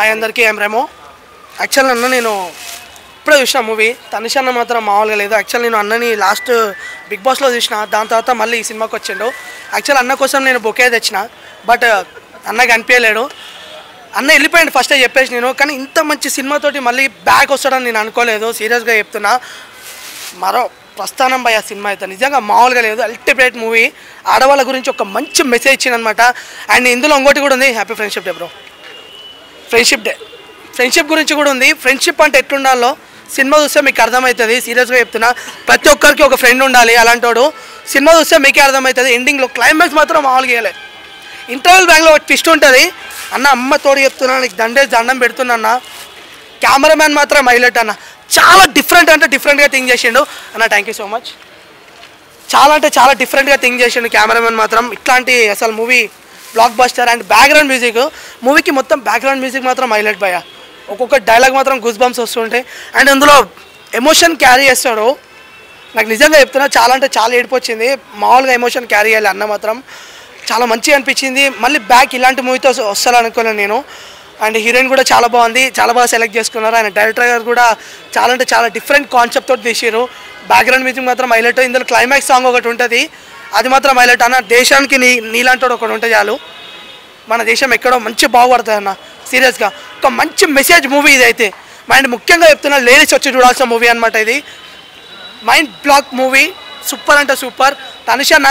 Hi అందరికీ ఏం రేమో actual అన్న నేను ఇప్పుడే చూసిన మూవీ తనిష్ అన్న మాత్రం మామూలుగా లేదు. యాక్చువల్ నేను అన్నని లాస్ట్ బిగ్ బాస్లో చూసిన. దాని తర్వాత మళ్ళీ ఈ సినిమాకి వచ్చిండు. యాక్చువల్ అన్న కోసం నేను బొకే తెచ్చిన. బట్ అన్న కనిపించలేడు అన్న వెళ్ళిపోయాడు ఫస్టే చెప్పేసి నేను. కానీ ఇంత మంచి సినిమాతోటి మళ్ళీ బ్యాక్ వస్తాడని నేను అనుకోలేదు. సీరియస్గా చెప్తున్నా. మరో ప్రస్థానం భయ సినిమా అయితే. నిజంగా మామూలుగా లేదు. అల్టిమేట్ మూవీ ఆడవాళ్ళ గురించి ఒక మంచి మెసేజ్ ఇచ్చిందనమాట అండ్ ఇందులో ఇంకోటి కూడా ఉంది. Happy friendship day bro friendship day. Friendship గురించి కూడా ఉంది. ఫ్రెండ్షిప్ అంటే ఎట్లుండాలో సినిమా చూస్తే మీకు అర్థమవుతుంది. సీరియస్గా చెప్తున్నా. ప్రతి ఒక్కరికి ఒక ఫ్రెండ్ ఉండాలి అలాంటోడు. సినిమా చూస్తే మీకే అర్థమవుతుంది. ఎండింగ్లో క్లైమాక్స్ మాత్రం మామూలుగా వేయలే ఇంటర్వెల్ బ్యాంక్లో ఒక ట్విస్ట్ ఉంటుంది. అన్న అమ్మ తోడు చెప్తున్నా నీకు దండే దండం పెడుతున్నా అన్న. కెమెరామ్యాన్ మాత్రం హైలైట్ అన్న. చాలా డిఫరెంట్ అంటే డిఫరెంట్గా థింక్ చేసిండు. అన్న థ్యాంక్ యూ సో మచ్ చాలా అంటే చాలా డిఫరెంట్గా థింక్ చేసిండు కెమెరామెన్ మాత్రం. ఇట్లాంటి అసలు movie blockbuster and background music మూవీకి మొత్తం బ్యాక్గ్రౌండ్ మ్యూజిక్ మాత్రం హైలైట్ భయ ఒక్కొక్క డైలాగ్ మాత్రం గుజ్ బంప్స్ వస్తుంటాయి అండ్ అందులో ఎమోషన్ క్యారీ చేస్తాడు. నాకు నిజంగా చెప్తున్నా చాలా అంటే చాలా ఏడిపోచ్చింది. మామూలుగా ఎమోషన్ క్యారీ చేయాలి అన్న మాత్రం. చాలా మంచిగా అనిపించింది. మళ్ళీ బ్యాక్ ఇలాంటి మూవీతో వస్తాను అనుకోలేను నేను. అండ్ హీరోయిన్ కూడా చాలా బాగుంది. చాలా బాగా సెలెక్ట్ చేసుకున్నారు. ఆయన డైరెక్టర్ గారు కూడా చాలా అంటే చాలా డిఫరెంట్ కాన్సెప్ట్ తోటి తీసారు బ్యాక్గ్రౌండ్ మ్యూజిక్ మాత్రం హైలైట్ ఇందులో క్లైమాక్స్ సాంగ్ ఒకటి ఉంటుంది. అది మాత్రం హైలైట్ అన్న దేశానికి నీ నీలాంటి ఒకటి ఉంటే చాలు. మన దేశం ఎక్కడో మంచి బాగుపడుతుంది అన్న సీరియస్గా. ఒక మంచి మెసేజ్ మూవీ ఇది అయితే. మైండ్ ముఖ్యంగా చెప్తున్నా లేడీస్ వచ్చి చూడాల్సిన మూవీ అనమాట ఇది. మైండ్ బ్లాక్ మూవీ సూపర్ అంటే సూపర్ తనుషన్న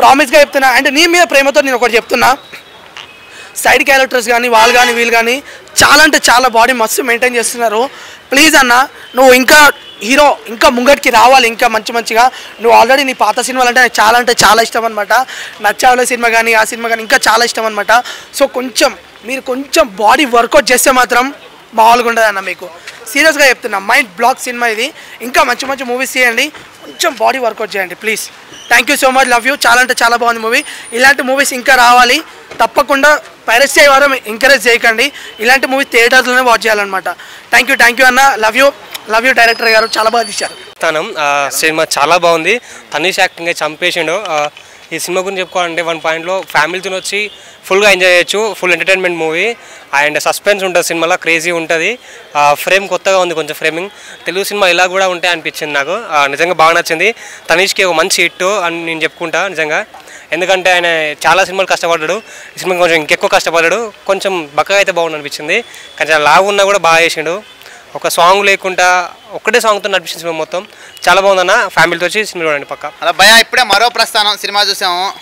ప్రామిస్గా చెప్తున్నా. అండ్ నీ మీద ప్రేమతో నేను ఒకటి చెప్తున్నా. సైడ్ క్యారెక్టర్స్ కానీ వాళ్ళు కానీ వీళ్ళు కానీ చాలా అంటే చాలా బాడీ మస్తు మెయింటైన్ చేస్తున్నారు. ప్లీజ్ అన్న నువ్వు ఇంకా హీరో ఇంకా ముంగటికి రావాలి ఇంకా మంచి మంచిగా. నువ్వు ఆల్రెడీ నీ పాత సినిమాలు అంటే నాకు చాలా అంటే చాలా ఇష్టం అనమాట నచ్చావుల సినిమా కానీ ఆ సినిమా కానీ ఇంకా చాలా ఇష్టం అనమాట సో కొంచెం మీరు కొంచెం బాడీ వర్కౌట్ చేస్తే మాత్రం మామూలుగా ఉండదు అన్న మీకు. సీరియస్గా చెప్తున్నా మైండ్ బ్లాక్ సినిమా ఇది. ఇంకా మంచి మంచి మూవీస్ చేయండి కొంచెం బాడీ వర్కౌట్ చేయండి please thank you so much love you చాలా అంటే చాలా బాగుంది మూవీ ఇలాంటి మూవీస్ ఇంకా రావాలి తప్పకుండా పైరస్ వారం ఎంకరేజ్ చేయకండి. ఇలాంటి మూవీ థియేటర్స్లోనే వాచ్ చేయాలన్నమాట. థ్యాంక్ యూ థ్యాంక్ యూ అన్న love you love you director గారు చాలా బాగా తీశారు. తనం సినిమా చాలా బాగుంది. తనీష్ యాక్టింగ్ చంపేసిండు. ఈ సినిమా గురించి చెప్పుకోవాలంటే వన్ పాయింట్లో ఫ్యామిలీతో వచ్చి ఫుల్గా ఎంజాయ్ చేయొచ్చు. Full entertainment movie and suspense ఉంటుంది సినిమాలో క్రేజీ ఉంటుంది. ఫ్రేమ్ కొత్తగా ఉంది కొంచెం ఫ్రేమింగ్ తెలుగు సినిమా ఇలా కూడా ఉంటాయి అనిపించింది నాకు. నిజంగా బాగా నచ్చింది. తనీష్కి ఒక మంచి హిట్ అని నేను చెప్పుకుంటా నిజంగా. ఎందుకంటే ఆయన చాలా సినిమాలు కష్టపడ్డాడు. ఈ సినిమా కొంచెం ఇంకెక్కువ కష్టపడ్డాడు. కొంచెం బక్కగా అయితే బాగుంది అనిపించింది. కొంచెం లావు ఉన్నా కూడా బాగా చేసిండు. ఒక సాంగ్ లేకుండా ఒక్కటే సాంగ్తో నడిపించింది సినిమా మొత్తం. చాలా బాగుందన్న. ఫ్యామిలీతో వచ్చి సినిమా చూడండి పక్క. అలా భయ ఇప్పుడే మరో ప్రస్థానం. సినిమా చూసాము.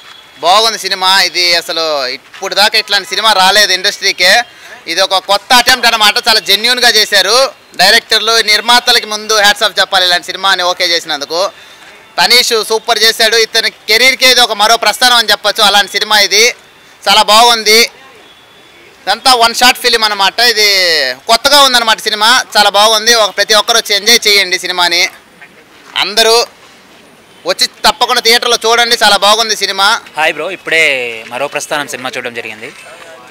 బాగుంది సినిమా. ఇది అసలు ఇప్పుడు దాకా ఇట్లాంటి సినిమా రాలేదు ఇండస్ట్రీకే. ఇది ఒక కొత్త అటెంప్ట్ అనమాట చాలా జెన్యున్గా చేశారు. డైరెక్టర్లు నిర్మాతలకి ముందు హ్యాట్స్ ఆఫ్ చెప్పాలి ఇలాంటి సినిమాని ఓకే చేసినందుకు. తనీష్ సూపర్ చేశాడు. ఇతని కెరీర్కి ఇది ఒక మరో ప్రస్థానం అని చెప్పొచ్చు. అలాంటి సినిమా ఇది. చాలా బాగుంది. ఇదంతా వన్ షాట్ ఫిలిం అనమాట ఇది కొత్తగా ఉందన్నమాట సినిమా. చాలా బాగుంది. ఒక ప్రతి ఒక్కరు వచ్చి ఎంజాయ్ చేయండి సినిమాని. అందరూ వచ్చి తప్పకుండా థియేటర్లో చూడండి. చాలా బాగుంది సినిమా. హాయ్ బ్రో ఇప్పుడే మరో ప్రస్థానం సినిమా చూడడం జరిగింది.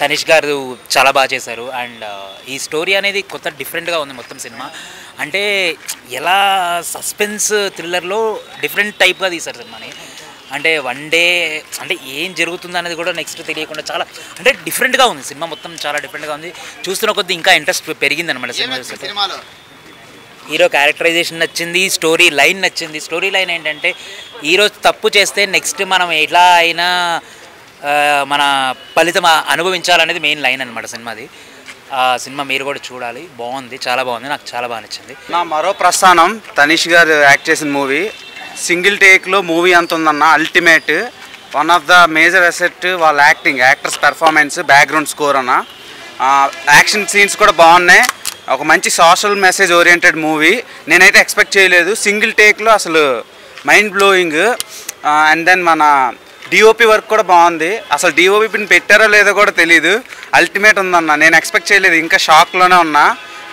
తనిష్ గారు చాలా బాగా చేశారు. అండ్ ఈ స్టోరీ అనేది కొత్త డిఫరెంట్గా ఉంది మొత్తం సినిమా. అంటే ఎలా సస్పెన్స్ థ్రిల్లర్లో డిఫరెంట్ టైప్గా తీశారు సినిమాని. అంటే వన్ డే అంటే ఏం జరుగుతుంది అనేది కూడా నెక్స్ట్ తెలియకుండా చాలా అంటే డిఫరెంట్గా ఉంది. సినిమా మొత్తం చాలా డిఫరెంట్గా ఉంది. చూస్తున్న కొద్దీ ఇంకా ఇంట్రెస్ట్ పెరిగింది అనమాట సినిమా చూస్తే సినిమాలో? హీరో క్యారెక్టరైజేషన్ నచ్చింది స్టోరీ లైన్ నచ్చింది. స్టోరీ లైన్ ఏంటంటే హీరో తప్పు చేస్తే నెక్స్ట్ మనం ఎలా అయినా మన ఫలితం అనుభవించాలనేది మెయిన్ లైన్ అనమాట సినిమాది. ఆ సినిమా మీరు కూడా చూడాలి. బాగుంది చాలా బాగుంది. నాకు చాలా బాగా నచ్చింది. నా మరో ప్రస్థానం తనిష్ గారు యాక్ట్ చేసిన మూవీ సింగిల్ టేక్లో మూవీ అంత ఉందన్న ultimate one of the major asset వాళ్ళ acting actors performance background score అన్న. యాక్షన్ సీన్స్ కూడా బాగున్నాయి. ఒక మంచి సోషల్ మెసేజ్ ఓరియంటెడ్ మూవీ నేనైతే ఎక్స్పెక్ట్ చేయలేదు. సింగిల్ టేక్లో అసలు మైండ్ బ్లోయింగ్ అండ్ దెన్ మన డిఓపి వర్క్ కూడా బాగుంది. అసలు డిఓపిని పెట్టారో లేదో కూడా తెలియదు అల్టిమేట్ ఉందన్న. నేను ఎక్స్పెక్ట్ చేయలేదు. ఇంకా షాక్లోనే ఉన్నా.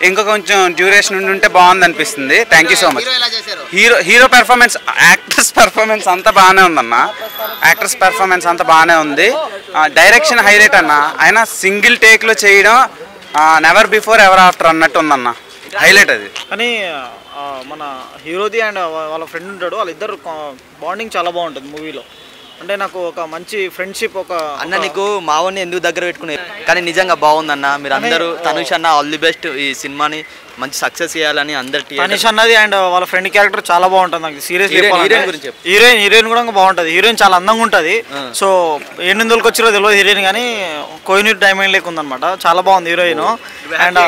ఇంకా కొంచెం డ్యూరేషన్ ఉండి ఉంటే బాగుంది అనిపిస్తుంది thank you so much hero ఎలా చేశారు? హీరో పెర్ఫార్మెన్స్ యాక్టర్స్ పెర్ఫార్మెన్స్ అంతా బాగానే ఉందన్న. యాక్టర్స్ పెర్ఫార్మెన్స్ అంతా బాగానే ఉంది. డైరెక్షన్ హైలైట్ అన్న. ఆయన సింగిల్ టేక్లో చేయడం నెవర్ బిఫోర్ ఎవర్ ఆఫ్టర్ అన్నట్టు ఉందన్న. హైలైట్ అది. కానీ మన హీరోది అండ్ వాళ్ళ ఫ్రెండ్ ఉంటాడు. వాళ్ళిద్దరు బాండింగ్ చాలా బాగుంటుంది మూవీలో. అంటే నాకు ఒక మంచి ఫ్రెండ్షిప్ ఒక అన్న నీకు మావని ఎందుకు దగ్గర పెట్టుకునే కానీ నిజంగా బాగుందన్న. మీరు అందరూ తనుష్ అన్న ఆల్ ది బెస్ట్ ఈ సినిమాని మంచి సక్సెస్ చేయాలని అందరి తనిష్ అన్నది అండ్ వాళ్ళ ఫ్రెండ్ క్యారెక్టర్ చాలా బాగుంటుంది. నాకు సీరియస్ హీరోయిన్- హీరోయిన్ గురించి చెప్పు. హీరోయిన్ హీరోయిన్ కూడా బాగుంటుంది. హీరోయిన్ చాలా అందంగా ఉంటుంది. సో ఎన్నిందులకు వచ్చిరో తెలియదు హీరోయిన్ కానీ కోహినూర్ డైమండ్ లేక ఉందన్నమాట. చాలా బాగుంది హీరోయిన్ అండ్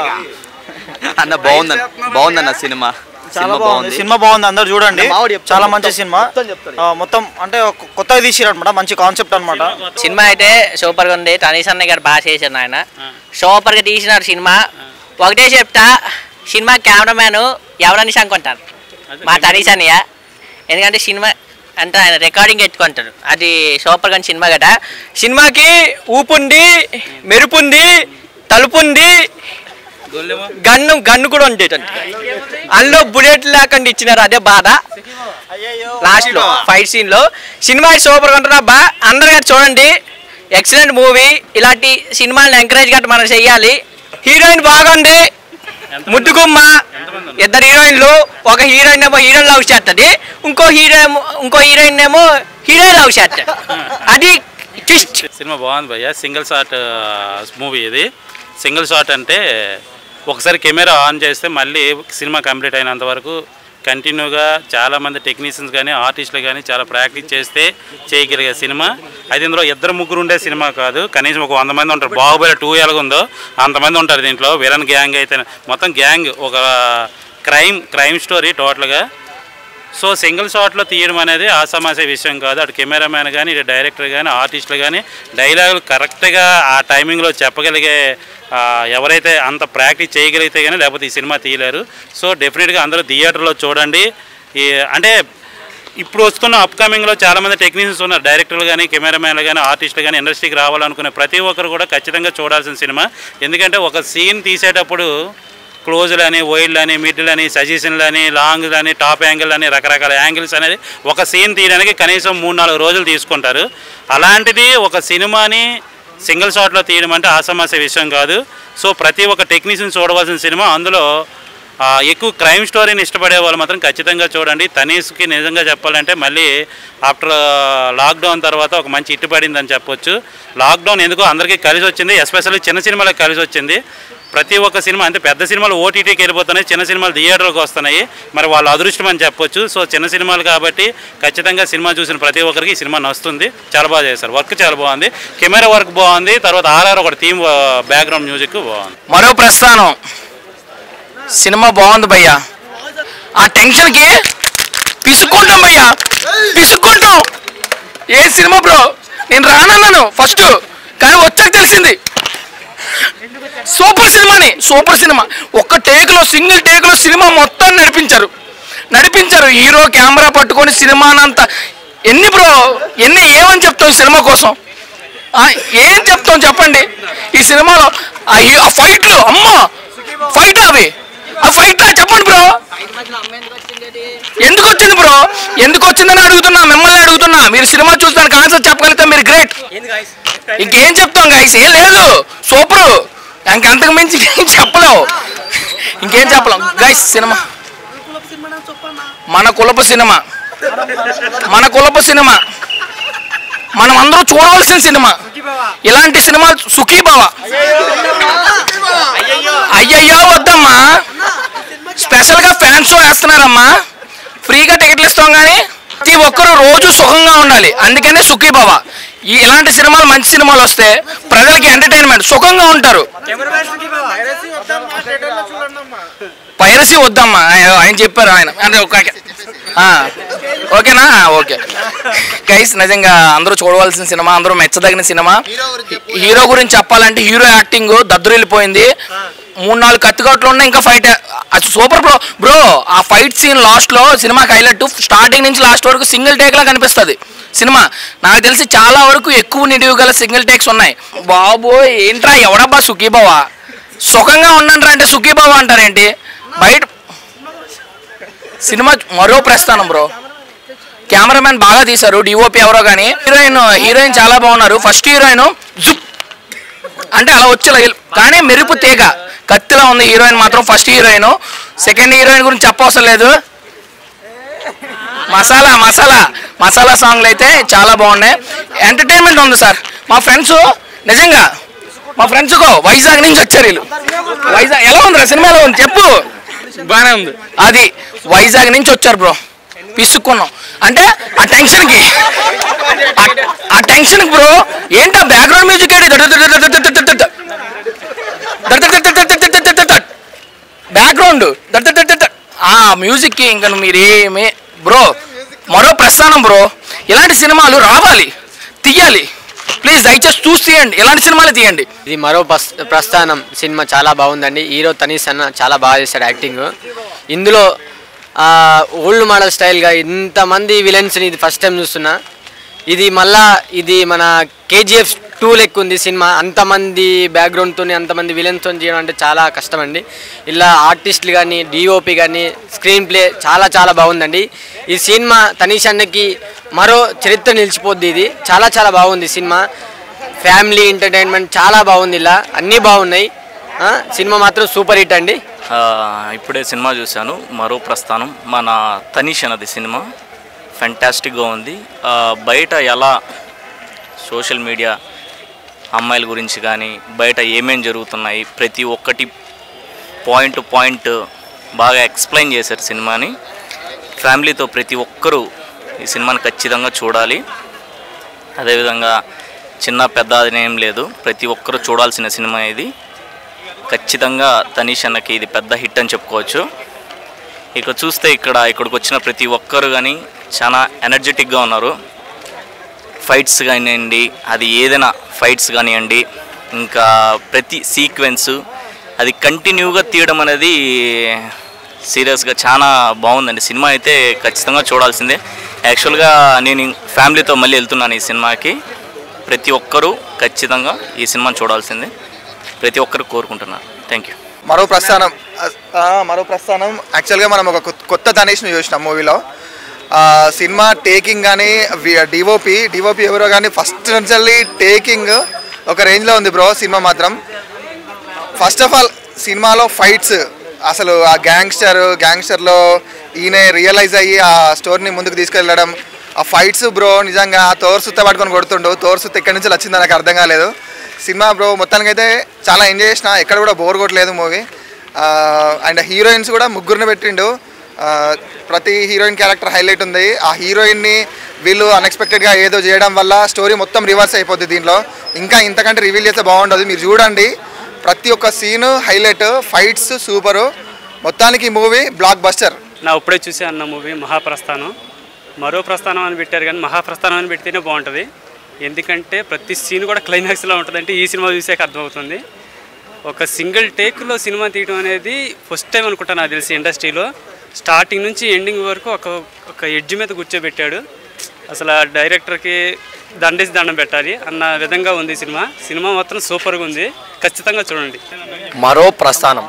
అన్న బాగుందన్న బాగుందన్న సినిమా. చాలా సినిమా బాగుంది. సినిమా బాగుంది. అందరు చూడండి. చాలా మంచి సినిమా. మొత్తం అంటే కొత్తగా తీసిరనమాట మంచి కాన్సెప్ట్ అనమాట సినిమా అయితే సూపర్గా ఉంది. తనీష్ అన్న గారు బాగా చేశారు ఆయన సూపర్గా తీసినారు సినిమా. ఒకటే చెప్తా సినిమా కెమెరామ్యాన్ ఎవరని అనుకుంటారు? మా తనీష్ అన్నయ్య. ఎందుకంటే సినిమా అంటే ఆయన రికార్డింగ్ ఎత్తుకుంటాడు అది సూపర్ కానీ సినిమా కదా. సినిమాకి ఊపుంది మెరుపుంది తలుపుంది గన్ను గన్ను కూడా ఉంది అందులో బుల్లెట్ లేకుండా ఇచ్చినారు అదే బాధ. లాస్ట్లో ఫైట్ సీన్లో. సినిమా సూపర్ ఉంటుందా బా అందరు గారు చూడండి. ఎక్సలెంట్ మూవీ ఇలాంటి సినిమాలను ఎంకరేజ్ గట్ట మనం చెయ్యాలి. హీరోయిన్ బాగుంది. ముద్దుగుమ్మ. ఇద్దరు హీరోయిన్లు. ఒక హీరోయిన్ ఏమో హీరోయిన్ లవ్ చేస్తుంది. ఇంకో హీరో ఇంకో హీరోయిన్ ఏమో హీరోయిన్ లవ్ చేస్తాడు అది ట్విస్ట్ సినిమా బాగుంది భయ్య. సింగిల్ షాట్ మూవీ ఇది. సింగిల్ షాట్ అంటే ఒకసారి కెమెరా ఆన్ చేస్తే మళ్ళీ సినిమా కంప్లీట్ అయినంత వరకు కంటిన్యూగా చాలామంది టెక్నీషియన్స్ కానీ ఆర్టిస్టులు కానీ చాలా ప్రాక్టీస్ చేస్తే చేయగలిగే సినిమా. అయితే ఇందులో ఇద్దరు ముగ్గురు ఉండే సినిమా కాదు. కనీసం ఒక వంద మంది ఉంటారు. బాహుబలి టూ ఎలాగుందో అంతమంది ఉంటారు దీంట్లో. విలన్ గ్యాంగ్ అయితే మొత్తం గ్యాంగ్ ఒక క్రైమ్ క్రైమ్ స్టోరీ టోటల్గా. సో సింగిల్ షాట్లో తీయడం అనేది ఆసమాసే విషయం కాదు. అటు కెమెరామ్యాన్ కానీ ఇటు డైరెక్టర్ కానీ ఆర్టిస్టులు కానీ డైలాగులు కరెక్ట్గా ఆ టైమింగ్లో చెప్పగలిగే ఎవరైతే అంత ప్రాక్టీస్ చేయగలిగితే కానీ లేకపోతే ఈ సినిమా తీయలేరు. సో డెఫినెట్గా అందరూ థియేటర్లో చూడండి. ఈ అంటే ఇప్పుడు వస్తున్న అప్కమింగ్లో చాలామంది టెక్నీషియన్స్ ఉన్నారు. డైరెక్టర్లు కానీ కెమెరామ్యాన్లు కానీ ఆర్టిస్టులు కానీ ఇండస్ట్రీకి రావాలనుకునే ప్రతి ఒక్కరు కూడా ఖచ్చితంగా చూడాల్సిన సినిమా. ఎందుకంటే ఒక సీన్ తీసేటప్పుడు క్లోజ్లు అని వైల్డ్ అని మిడిల్ అని సజెషన్లు అని అని టాప్ యాంగిల్ అని రకరకాల యాంగిల్స్ అనేది ఒక సీన్ తీయడానికి కనీసం మూడు నాలుగు రోజులు తీసుకుంటారు. అలాంటిది ఒక సినిమాని సింగిల్ షాట్లో తీయడం అంటే ఆసమాస విషయం కాదు. సో ప్రతి ఒక్క టెక్నీషియన్ చూడవలసిన సినిమా. అందులో ఎక్కువ క్రైమ్ స్టోరీని ఇష్టపడే వాళ్ళు మాత్రం ఖచ్చితంగా చూడండి. తనీష్కి నిజంగా చెప్పాలంటే మళ్ళీ ఆఫ్టర్ లాక్డౌన్ తర్వాత ఒక మంచి ఇట్టు పడిందని చెప్పొచ్చు. లాక్డౌన్ ఎందుకు అందరికీ కలిసి వచ్చింది ఎస్పెషల్లీ చిన్న సినిమాలకు కలిసి వచ్చింది ప్రతి ఒక్క సినిమా అంటే పెద్ద సినిమాలు ఓటీటీకి వెళ్ళిపోతున్నాయి చిన్న సినిమాలు థియేటర్కి వస్తున్నాయి. మరి వాళ్ళ అదృష్టం అని చెప్పొచ్చు. సో చిన్న సినిమాలు కాబట్టి ఖచ్చితంగా సినిమా చూసిన ప్రతి ఒక్కరికి ఈ సినిమా నచ్చుతుంది. చాలా బాగా చేశారు. వర్క్ చాలా బాగుంది. కెమెరా వర్క్ బాగుంది. తర్వాత ఆర్ఆర్ ఒక థీమ్ బ్యాక్గ్రౌండ్ మ్యూజిక్ బాగుంది. మరో ప్రస్థానం. సినిమా బాగుంది భయ్యా. ఆ టెన్షన్కి పిసుక్కుంటాం భయ్యా. పిసుక్కుంటాం. ఏ సినిమా బ్రో? నేను రానన్నాను ఫస్ట్. కానీ వచ్చాక తెలిసింది. సూపర్ సినిమాని సూపర్ సినిమా. ఒక్క టేక్లో సింగిల్ టేక్లో సినిమా మొత్తం నడిపించారు. నడిపించారు. హీరో కెమెరా పట్టుకొని సినిమానంతా. ఎన్ని బ్రో ఎన్ని ఏమని చెప్తాం ఈ సినిమా కోసం? ఏం చెప్తాం చెప్పండి. ఈ సినిమాలో ఆ ఫైట్లు అమ్మా! ఫైట్ అవి? ఆ ఫైట్? చెప్పండి బ్రో. ఎందుకు వచ్చింది బ్రో? ఎందుకు వచ్చిందని అడుగుతున్నా మిమ్మల్ని అడుగుతున్నా. మీరు సినిమా చూస్తానికి ఆన్సర్ చెప్పగలిగితే మీరు గ్రేట్. ఇంకేం చెప్తాం గైస్ ఏం లేదు. సూపర్. ఇంకంతకు మించి ఏం చెప్పలేవు ఇంకేం చెప్పలేం. గైస్ సినిమా. మన కులపు సినిమా. మన కులపు సినిమా. మనం అందరూ చూడవలసిన సినిమా. ఇలాంటి సినిమా సుఖీభావ అయ్యయ్యో వద్దమ్మా. స్పెషల్గా ఫ్యాన్స్ వేస్తున్నారమ్మా. ఫ్రీగా టికెట్లు ఇస్తాం కానీ ప్రతి ఒక్కరు రోజు సుఖంగా ఉండాలి. అందుకనే సుఖీభావ ఈ ఇలాంటి సినిమాలు మంచి సినిమాలు వస్తే ప్రజలకి ఎంటర్టైన్మెంట్ సుఖంగా ఉంటారు. పైరసీ వద్దమ్మా. ఆయన చెప్పారు ఆయన. అంటే ఒక ఓకేనా? ఓకే. గైస్ నిజంగా అందరూ చూడవలసిన సినిమా అందరూ మెచ్చదగిన సినిమా. హీరో గురించి చెప్పాలంటే హీరో యాక్టింగ్ వెళ్ళిపోయింది. మూడు నాలుగు కత్తికోట్లు ఉన్నాయి ఇంకా ఫైట్ సూపర్ బ్రో బ్రో ఆ ఫైట్ సీన్ లాస్ట్లో సినిమాకి హైలైట్. స్టార్టింగ్ నుంచి లాస్ట్ వరకు సింగిల్ టేక్ లా కనిపిస్తుంది. సినిమా. నాకు తెలిసి చాలా వరకు ఎక్కువ నిడివి గల సింగిల్ టేక్స్ ఉన్నాయి. బాబోయ్ ఏంట్రా ఎవడబ్బా సుఖీబావా సుఖంగా ఉండండి అంటే సుఖీబావా అంటారేంటి? బయట సినిమా మరో ప్రస్థానం బ్రో. కెమెరామెన్ బాగా తీశారు డిఓపి ఎవరో కానీ హీరోయిన్ హీరోయిన్ చాలా బాగున్నారు. ఫస్ట్ హీరోయిన్ జుప్. అంటే అలా వచ్చి కానీ మెరుపు తీగ. కత్తిలా ఉంది హీరోయిన్ మాత్రం ఫస్ట్ హీరోయిన్ సెకండ్ హీరోయిన్ గురించి చెప్పవసరం లేదు. మసాలా మసాలా మసాలా సాంగ్లు అయితే చాలా బాగున్నాయి ఎంటర్టైన్మెంట్ ఉంది సార్ మా ఫ్రెండ్స్ నిజంగా మా ఫ్రెండ్స్ వైజాగ్ నుంచి వచ్చారు వీళ్ళు వైజాగ్ ఎలా ఉందిరా సినిమా ఎలా ఉంది చెప్పు బాగానే ఉంది అది వైజాగ్ నుంచి వచ్చారు బ్రో పిసుక్కున్నాం అంటే ఆ టెన్షన్కి ఆ- టెన్షన్కి బ్రో ఏంటా బ్యాక్గ్రౌండ్ మ్యూజిక్ ఏంటి బ్యాక్గ్రౌండ్ ఆ మ్యూజిక్కి ఇంకా మీరేమే బ్రో మరో ప్రస్థానం బ్రో ఇలాంటి సినిమాలు రావాలి తీయాలి. ప్లీజ్ దయచేసి చూసి తీయండి. ఇలాంటి సినిమాలు తీయండి? ఇది మరో ప్రస్థానం. సినిమా చాలా బాగుందండి. హీరో తనీష్ అన్న చాలా బాగా చేశాడు యాక్టింగ్. ఇందులో ఓల్డ్ మోడల్ స్టైల్గా ఇంతమంది విలన్స్ని ఇది ఫస్ట్ టైం చూస్తున్నా. ఇది మళ్ళా ఇది మన కేజీఎఫ్ టూ లెక్ ఉంది సినిమా. అంతమంది బ్యాక్గ్రౌండ్తో అంతమంది విలన్స్తో చేయడం అంటే చాలా కష్టం అండి ఇలా ఆర్టిస్టులు కానీ డిఓపి కానీ స్క్రీన్ ప్లే చాలా చాలా బాగుందండి. ఈ సినిమా తనీష్ అన్నకి మరో చరిత్ర నిలిచిపోద్ది ఇది. చాలా చాలా బాగుంది సినిమా. ఫ్యామిలీ ఎంటర్టైన్మెంట్ చాలా బాగుంది ఇలా. అన్నీ బాగున్నాయి. సినిమా మాత్రం సూపర్ హిట్ అండి. ఇప్పుడే సినిమా చూశాను. మరో ప్రస్థానం. మన తనీష్ అన్నది సినిమా. ఫెంటాస్టిక్గా ఉంది. బయట ఎలా సోషల్ మీడియా అమ్మాయిల గురించి కానీ బయట ఏమేమి జరుగుతున్నాయి ప్రతి ఒక్కటి పాయింట్ పాయింట్ బాగా ఎక్స్ప్లెయిన్ చేశారు సినిమాని. ఫ్యామిలీతో ప్రతి ఒక్కరూ ఈ సినిమాని ఖచ్చితంగా చూడాలి. అదేవిధంగా చిన్న పెద్ద అని ఏం లేదు ప్రతి ఒక్కరూ చూడాల్సిన సినిమా ఇది. ఖచ్చితంగా తనీష్ అన్నకి ఇది పెద్ద హిట్ అని చెప్పుకోవచ్చు. ఇక చూస్తే ఇక్కడ ఇక్కడికి వచ్చిన ప్రతి ఒక్కరు కానీ చాలా ఎనర్జెటిక్గా ఉన్నారు. ఫైట్స్ కానివ్వండి అది ఏదైనా ఫైట్స్ కానివ్వండి ఇంకా ప్రతి సీక్వెన్స్ అది కంటిన్యూగా తీయడం అనేది సీరియస్గా చాలా బాగుందండి. సినిమా అయితే ఖచ్చితంగా చూడాల్సిందే. యాక్చువల్గా నేను ఫ్యామిలీతో మళ్ళీ వెళ్తున్నాను ఈ సినిమాకి. ప్రతి ఒక్కరూ ఖచ్చితంగా ఈ సినిమాని చూడాల్సిందే. ప్రతి ఒక్కరు కోరుకుంటున్నాను థ్యాంక్ యూ. మరో ప్రస్థానం మరో ప్రస్థానం. యాక్చువల్గా మనం ఒక కొత్త- కొత్త ధనేష్ని చూసినాం మూవీలో. సినిమా టేకింగ్ కానీ డిఓపి డిఓపి ఎవరో కానీ ఫస్ట్ నుంచి టేకింగ్ ఒక రేంజ్లో ఉంది బ్రో సినిమా మాత్రం. ఫస్ట్ ఆఫ్ ఆల్ సినిమాలో ఫైట్స్ అసలు ఆ గ్యాంగ్స్టర్ గ్యాంగ్స్టర్లో ఈయన రియలైజ్ అయ్యి ఆ స్టోరీని ముందుకు తీసుకెళ్ళడం. ఆ ఫైట్స్ బ్రో నిజంగా తోర్ సుత్త పట్టుకొని కొడుతుండు. తోర్సుత్త ఎక్కడి నుంచి వచ్చిందో నాకు అర్థం కాలేదు. సినిమా బ్రో మొత్తానికైతే చాలా ఎంజాయ్ చేసిన. ఎక్కడ కూడా బోర్ కొట్టలేదు మూవీ అండ్ హీరోయిన్స్ కూడా ముగ్గురిని పెట్టిండు. ప్రతి హీరోయిన్ క్యారెక్టర్ హైలైట్ ఉంది. ఆ హీరోయిన్ని వీళ్ళు అన్ఎక్స్పెక్టెడ్గా ఏదో చేయడం వల్ల స్టోరీ మొత్తం రివర్స్ అయిపోద్ది దీంట్లో. ఇంకా ఇంతకంటే రివీల్ చేస్తే బాగుండదు. మీరు చూడండి ప్రతి ఒక్క సీన్ హైలైట్ ఫైట్స్ సూపరు మొత్తానికి ఈ మూవీ బ్లాక్ బస్టర్ నా ఇప్పుడే చూసే అన్న మూవీ మహాప్రస్థానం. మరో ప్రస్థానం అని పెట్టారు కానీ మహాప్రస్థానం అని పెడితేనే బాగుంటుంది. ఎందుకంటే ప్రతి సీన్ కూడా క్లైమాక్స్లో ఉంటుంది. అంటే ఈ సినిమా చూసాక అర్థమవుతుంది. ఒక సింగిల్ టేక్లో సినిమా తీయడం అనేది ఫస్ట్ టైం అనుకుంటా నాకు తెలిసి ఇండస్ట్రీలో స్టార్టింగ్ నుంచి ఎండింగ్ వరకు ఒక ఒక ఎడ్జ్ మీద కూర్చోబెట్టాడు. అసలు ఆ డైరెక్టర్కి దండేసి దండం పెట్టాలి అన్న విధంగా ఉంది సినిమా. సినిమా మాత్రం సూపర్గా ఉంది. ఖచ్చితంగా చూడండి. మరో ప్రస్థానం.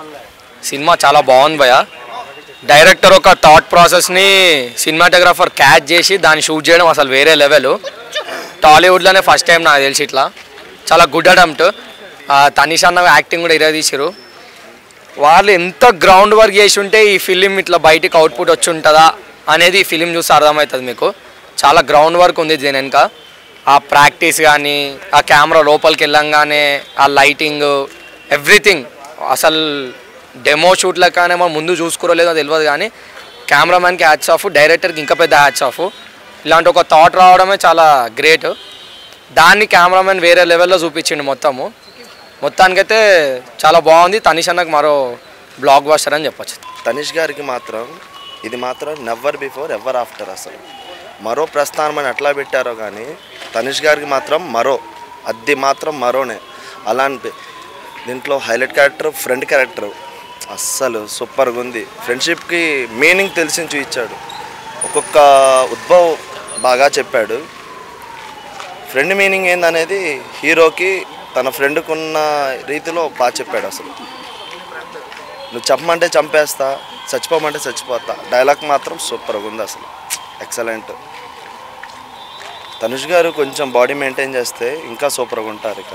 సినిమా చాలా బాగుంది భయ డైరెక్టర్ ఒక థాట్ ప్రాసెస్ని సినిమాటోగ్రాఫర్ క్యాచ్ చేసి దాన్ని షూట్ చేయడం అసలు వేరే లెవెల్. టాలీవుడ్లోనే ఫస్ట్ టైం నాకు తెలిసి ఇట్లా. చాలా గుడ్ అటెంప్ట్. తనీష్ అన్న యాక్టింగ్ కూడా ఇరవై తీసిరు వాళ్ళు ఎంత గ్రౌండ్ వర్క్ చేసి ఉంటే ఈ ఫిలిం ఇట్లా బయటికి అవుట్పుట్ వచ్చి ఉంటుందా అనేది ఈ ఫిలిం చూసి అర్థమవుతుంది మీకు. చాలా గ్రౌండ్ వర్క్ ఉంది దీని వెనుక. ఆ ప్రాక్టీస్ కానీ ఆ కెమెరా లోపలికి వెళ్ళంగానే ఆ లైటింగ్ ఎవ్రీథింగ్ అసలు డెమో షూట్ల కానీ మనం ముందు చూసుకోలేదో తెలియదు కానీ కెమెరామ్యాన్కి హ్యాచ్ ఆఫ్ డైరెక్టర్కి ఇంకా పెద్ద హ్యాచ్ ఆఫ్ ఇలాంటి ఒక థాట్ రావడమే చాలా గ్రేట్ దాన్ని కెమెరామెన్ వేరే లెవెల్లో చూపించిండు మొత్తము. మొత్తానికైతే చాలా బాగుంది. తనీష్ అన్నకు మరో బ్లాక్ బాస్టర్ అని చెప్పొచ్చు. తనిష్ గారికి మాత్రం ఇది మాత్రం నెవర్ బిఫోర్ ఎవర్ ఆఫ్టర్ అసలు. మరో ప్రస్థానం అని ఎట్లా పెట్టారో కానీ తనిష్ గారికి మాత్రం మరో అది మాత్రం మరోనే. అలాంటి దీంట్లో హైలైట్ క్యారెక్టర్ ఫ్రెండ్ క్యారెక్టర్ అస్సలు సూపర్గా ఉంది. ఫ్రెండ్షిప్కి మీనింగ్ తెలిసి చూపించాడు ఒక్కొక్క ఉద్భవ్ బాగా చెప్పాడు. ఫ్రెండ్ మీనింగ్ ఏందనేది హీరోకి తన ఫ్రెండ్కున్న రీతిలో బాగా చెప్పాడు అసలు. నువ్వు చంపమంటే చంపేస్తా చచ్చిపోమంటే చచ్చిపోతా డైలాగ్ మాత్రం సూపర్గా ఉంది అసలు. ఎక్సలెంట్. తనుష్ గారు కొంచెం బాడీ మెయింటైన్ చేస్తే ఇంకా సూపర్గా ఉంటారు ఇక.